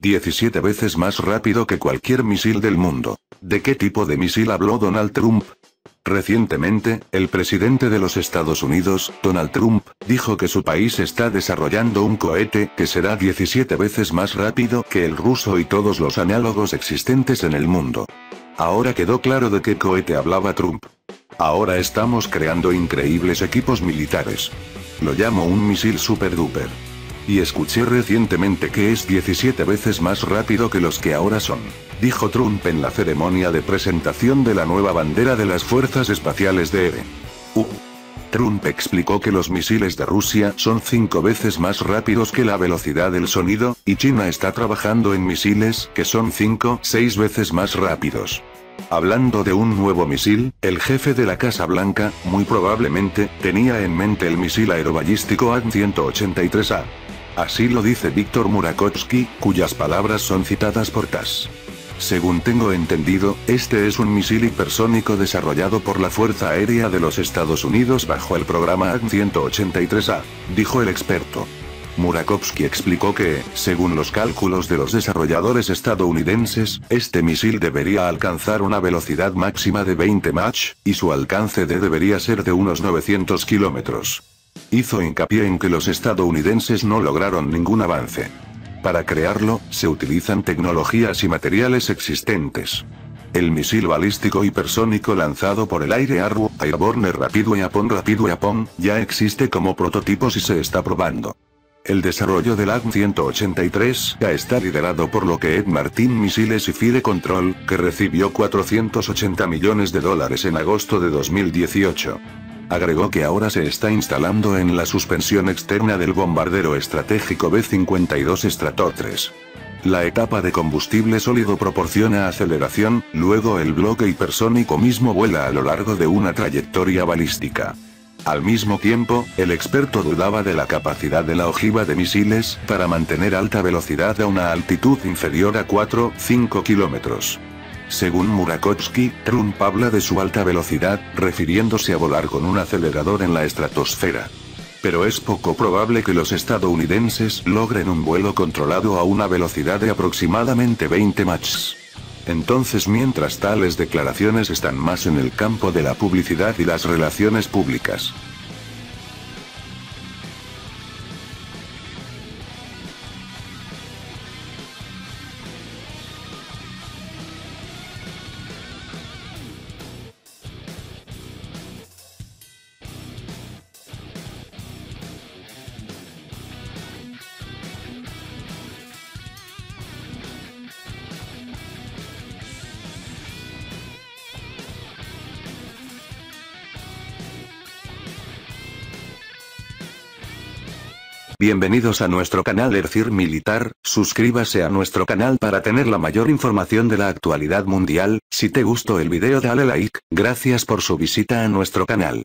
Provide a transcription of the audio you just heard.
17 veces más rápido que cualquier misil del mundo. ¿De qué tipo de misil habló Donald Trump? Recientemente, el presidente de los Estados Unidos, Donald Trump, dijo que su país está desarrollando un cohete que será 17 veces más rápido que el ruso y todos los análogos existentes en el mundo. Ahora quedó claro de qué cohete hablaba Trump. Ahora estamos creando increíbles equipos militares. Lo llamo un misil super duper. Y escuché recientemente que es 17 veces más rápido que los que ahora son, dijo Trump en la ceremonia de presentación de la nueva bandera de las fuerzas espaciales de EVE. U. Trump explicó que los misiles de Rusia son cinco veces más rápidos que la velocidad del sonido, y China está trabajando en misiles que son 5, 6 veces más rápidos. Hablando de un nuevo misil, el jefe de la Casa Blanca, muy probablemente, tenía en mente el misil aeroballístico AN-183A. Así lo dice Víctor Murakovsky, cuyas palabras son citadas por TASS. Según tengo entendido, este es un misil hipersónico desarrollado por la Fuerza Aérea de los Estados Unidos bajo el programa AN-183A, dijo el experto. Murakovsky explicó que, según los cálculos de los desarrolladores estadounidenses, este misil debería alcanzar una velocidad máxima de 20 Mach, y su alcance de debería ser de unos 900 kilómetros. Hizo hincapié en que los estadounidenses no lograron ningún avance. Para crearlo, se utilizan tecnologías y materiales existentes. El misil balístico hipersónico lanzado por el aire ARWO, Airborne Rapid Weapon Rapid Weapon, ya existe como prototipos y se está probando. El desarrollo del AN-183 ya está liderado por Lockheed Martin Misiles y Fire Control, que recibió 480 millones de dólares en agosto de 2018. Agregó que ahora se está instalando en la suspensión externa del bombardero estratégico B-52 Stratotres. La etapa de combustible sólido proporciona aceleración, luego el bloque hipersónico mismo vuela a lo largo de una trayectoria balística. Al mismo tiempo, el experto dudaba de la capacidad de la ojiva de misiles para mantener alta velocidad a una altitud inferior a 4-5 kilómetros. Según Murakovsky, Trump habla de su alta velocidad, refiriéndose a volar con un acelerador en la estratosfera. Pero es poco probable que los estadounidenses logren un vuelo controlado a una velocidad de aproximadamente 20 Machs. Entonces mientras tales declaraciones están más en el campo de la publicidad y las relaciones públicas. Bienvenidos a nuestro canal Ercir Militar, suscríbase a nuestro canal para tener la mayor información de la actualidad mundial, si te gustó el video dale like, gracias por su visita a nuestro canal.